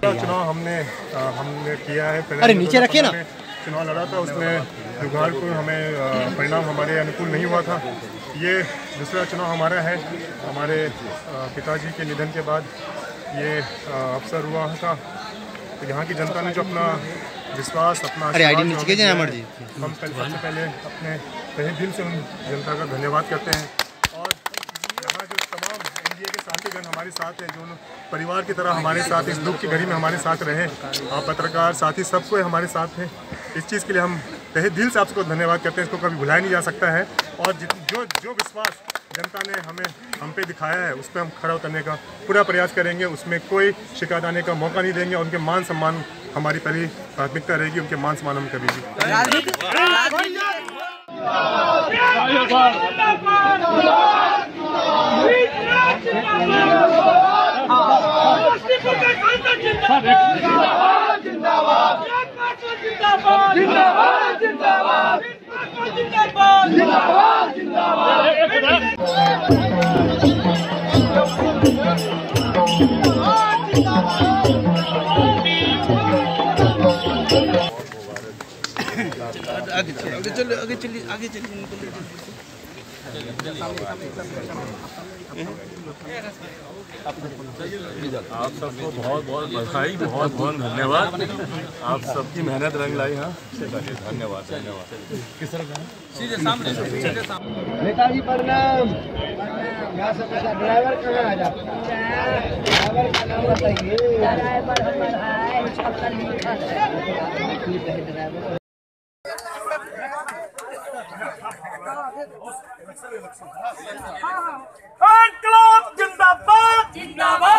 चुनाव हमने आ, हमने किया है। अरे नीचे रखिए ना। चुनाव लड़ा था उसमें जुगाड़पुर हमें परिणाम हमारे अनुकूल नहीं हुआ था। ये दूसरा चुनाव हमारा है। हमारे पिताजी के निधन के बाद ये अवसर हुआ था। तो यहाँ की जनता ने जो अपना विश्वास अपना अरे आईडी नीचे हमें सबसे पहले अपने तहे दिल से उन जनता का धन्यवाद करते हैं। साथीगण हमारे साथ हैं जो परिवार की तरह हमारे साथ इस दुख की घड़ी में हमारे साथ रहे आप पत्रकार साथी सबको हमारे साथ हैं। इस चीज़ के लिए हम तहे दिल से आपको धन्यवाद करते हैं। इसको कभी भुलाया नहीं जा सकता है। और जो जो विश्वास जनता ने हमें हम पे दिखाया है उस पर हम खड़ा उतरने का पूरा प्रयास करेंगे। उसमें कोई शिकायत आने का मौका नहीं देंगे और उनके मान सम्मान हमारी पहली प्राथमिकता रहेगी उनके मान सम्मान हम कभी भी आगे चलिए आगे चलिए आगे चलिए आगे चलिए आप सबको बहुत बहुत बधाई बहुत बहुत धन्यवाद। आप सबकी मेहनत रंग लाई हाँ धन्यवाद धन्यवाद नेताजी प्रणाम ड्राइवर कहाँ आप ड्राइवर का नाम बताइए जिंदाबाद जिंदाबाद